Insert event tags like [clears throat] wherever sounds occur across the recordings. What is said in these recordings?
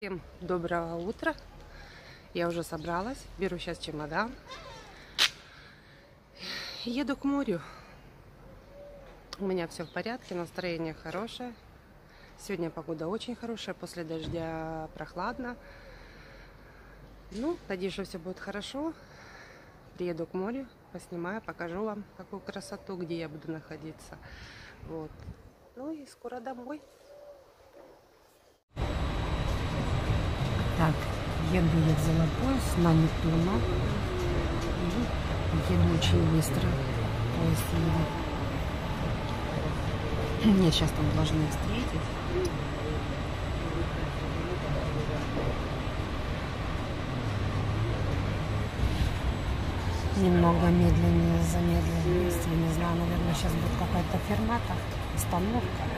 Всем доброго утра. Я уже собралась. Беру сейчас чемодан. Еду к морю. У меня все в порядке, настроение хорошее. Сегодня погода очень хорошая, после дождя прохладно. Ну, надеюсь, что все будет хорошо. Приеду к морю, поснимаю, покажу вам, какую красоту, где я буду находиться. Вот. Ну и скоро домой. Так, еду я взяла поезд на Нептуна. Еду очень быстро. Поезд едет. Меня сейчас там должны встретить. Немного медленнее замедлились. Я не знаю, наверное, сейчас будет какая-то фермата, остановка.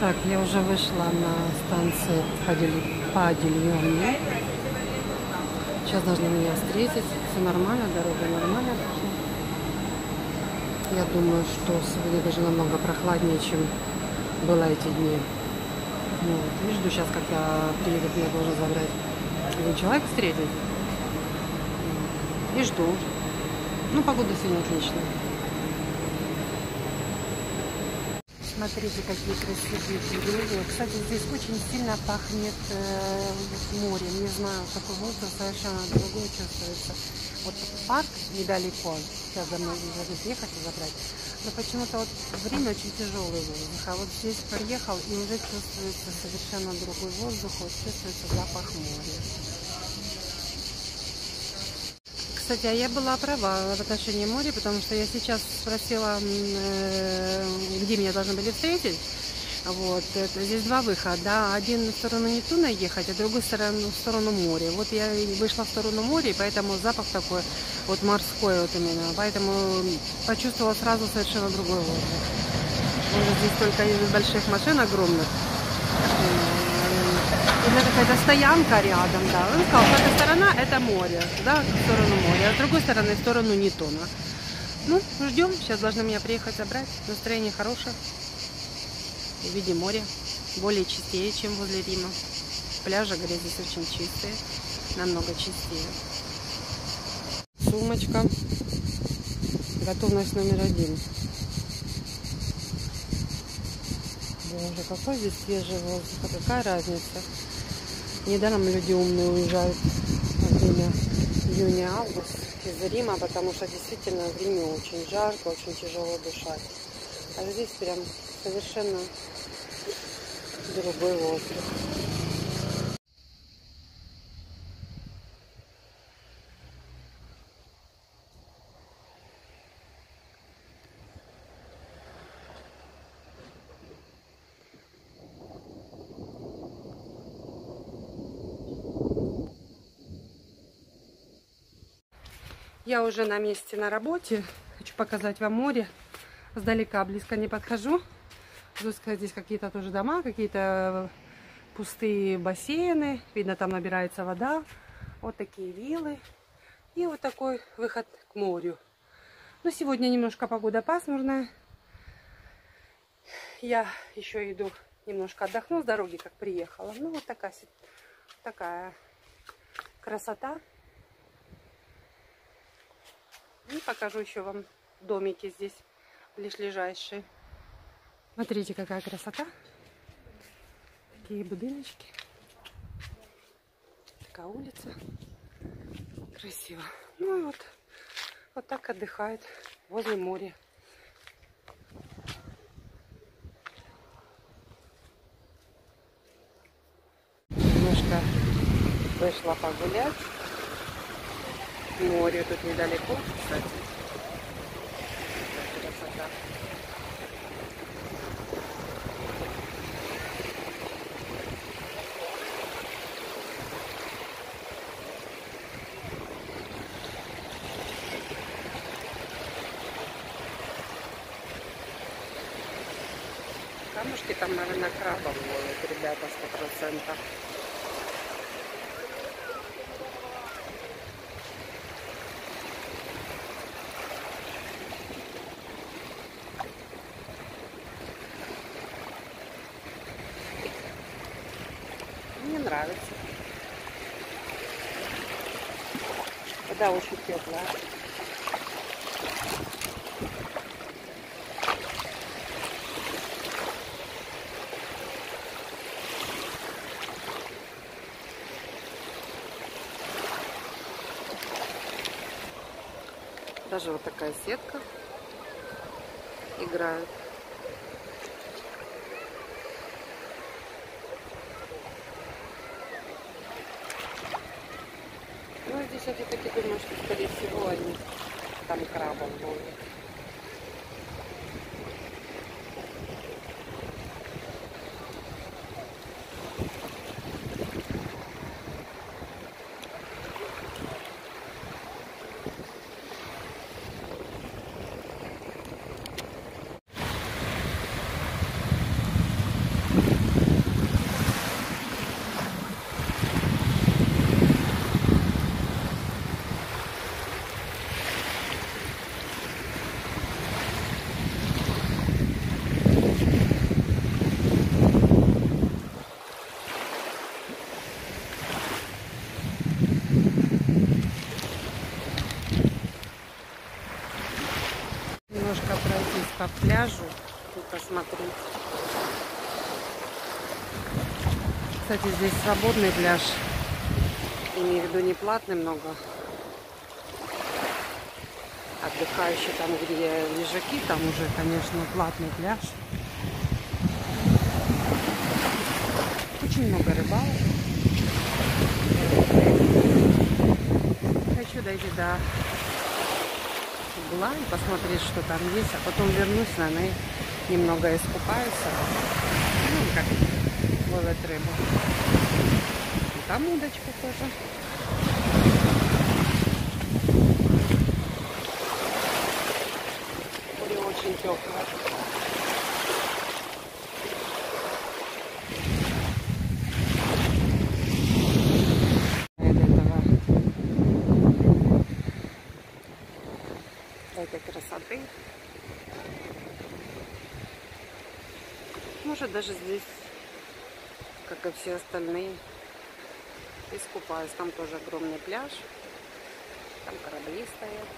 Так, я уже вышла на станцию Падильоне. Сейчас должны меня встретить. Все нормально, дорога нормально. Я думаю, что сегодня даже намного прохладнее, чем было эти дни. Вот. И жду сейчас, когда приедет, меня должен забрать один человек встретить. И жду. Ну, погода сегодня отличная. Смотрите, какие красивые деревья. Кстати, здесь очень сильно пахнет э, морем. Не знаю, какой воздух совершенно другой чувствуется. Вот парк недалеко. Сейчас за мной должны ехать и забрать. Но почему-то вот время очень тяжелый воздух. А вот здесь приехал и уже чувствуется совершенно другой воздух. Вот чувствуется запах моря. Кстати, а я была права в отношении моря, потому что я сейчас спросила, э, где меня должны были встретить. Вот, это, здесь два выхода. Один в сторону Нептуна ехать, а другой сторону, в сторону моря. Вот я вышла в сторону моря, и поэтому запах такой вот морской вот именно. Поэтому почувствовала сразу совершенно другой воздух. Вот здесь только из больших машин огромных. Или какая-то стоянка рядом, да. Он сказал, что эта сторона это море, да, в сторону моря, а с другой стороны в сторону Нетона. Ну, ждем, сейчас должны меня приехать забрать. Настроение хорошее. В виде моря. Более чистее, чем возле Рима. Пляжи, говорят, здесь очень чистые. Намного чистее. Сумочка. Готовность номер один. Боже, какой здесь свежий воздух. А какая разница? Недаром люди умные уезжают во время июня-август из Рима, потому что действительно в Риме очень жарко, очень тяжело дышать. А здесь прям совершенно другой воздух. Я уже на месте на работе. Хочу показать вам море. Сдалека, близко не подхожу. Здесь какие-то тоже дома, какие-то пустые бассейны. Видно, там набирается вода. Вот такие виллы. И вот такой выход к морю. Но сегодня немножко погода пасмурная. Я еще иду немножко отдохну с дороги, как приехала. Ну, вот такая, такая красота. И покажу еще вам домики здесь, ближайшие. Смотрите, какая красота. Такие будиночки. Такая улица. Красиво. Ну и вот, вот так отдыхает возле моря. Немножко вышла погулять море тут недалеко, кстати. Камушки там, наверное, крабом ловят, ребята, сто процентов. Нравится. Вода очень теплая. Даже вот такая сетка играет. Здесь я все-таки что, скорее всего, они там крабом ловят. Немножко пройтись по пляжу и посмотреть. Кстати, здесь свободный пляж. Имею в виду не платный много. Отдыхающий там, где лежаки, там уже, конечно, платный пляж. Очень много рыбалок. Хочу дойти до угла и посмотреть, что там есть, а потом вернусь, наверное, немного искупаюсь. Ну, как ловят рыбу. И там удочка очень теплое. От этого этой красоты. Может даже здесь, как и все остальные, искупаюсь. Там тоже огромный пляж. Там корабли стоят.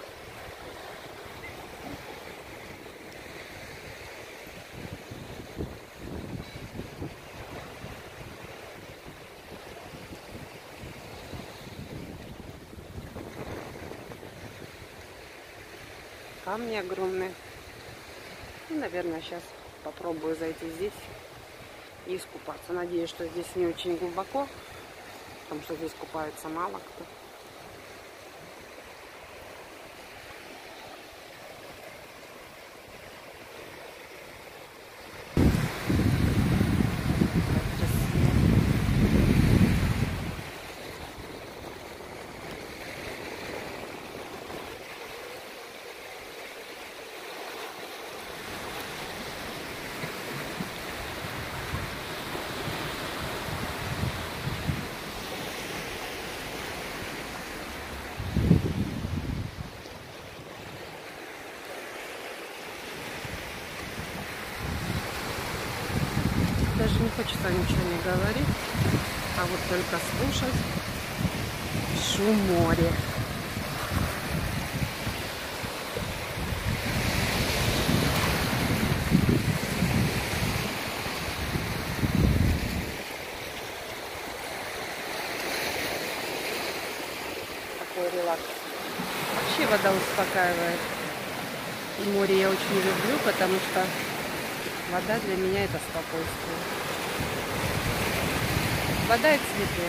Камни огромные. И, наверное, сейчас попробую зайти здесь и искупаться. Надеюсь, что здесь не очень глубоко, потому что здесь купается мало кто. Красиво. Даже не хочется ничего не говорить, а вот только слушать шум моря. Такой релакс. Вообще вода успокаивает. И море я очень люблю, потому что Вода для меня это спокойствие. Вода и цветы.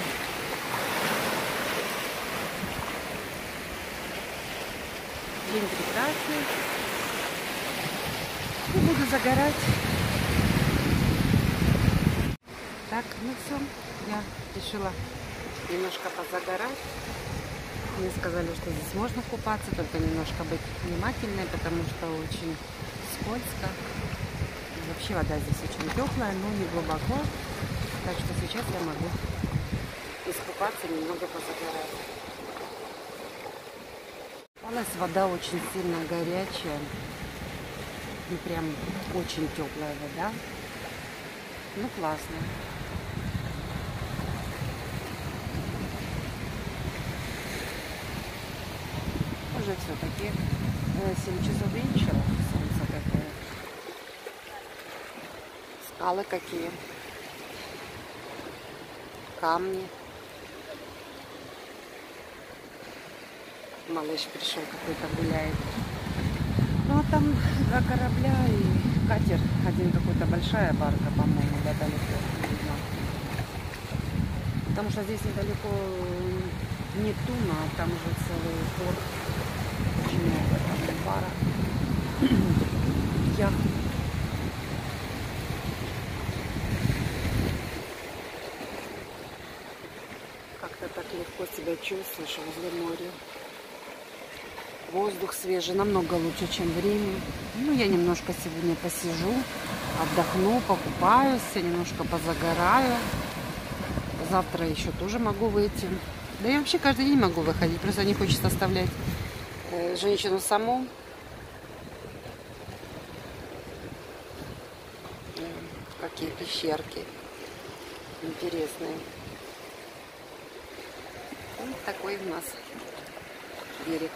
День прекрасный. И буду загорать. Так, ну все. Я решила немножко позагорать. Мне сказали, что здесь можно купаться, только немножко быть внимательной, потому что очень скользко. Вообще вода здесь очень теплая, но не глубоко. Так что сейчас я могу искупаться, немного позагорать. У нас вода очень сильно горячая. И прям очень теплая вода. Ну, классно. Уже все-таки 7 э, часов вечера. Солнце какое, Скалы какие. Камни. Малыш пришел какой-то гуляет. Ну, а там два корабля и катер. Один какой-то большая барка, по-моему, да, далеко. Потому что здесь недалеко не Туна, а там уже целый порт. Очень много там бара. [clears throat] Яхт. Себя чувствуешь возле моря. Воздух свежий, намного лучше, чем время. Ну, я немножко сегодня посижу, отдохну, покупаюсь, немножко позагораю. Завтра еще тоже могу выйти. Да я вообще каждый день могу выходить, просто не хочется оставлять э, женщину саму. М, Какие пещерки интересные. Вот такой у нас берег.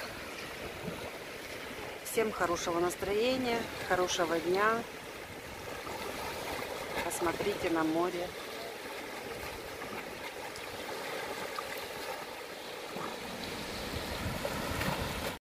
Всем хорошего настроения, хорошего дня. Посмотрите на море.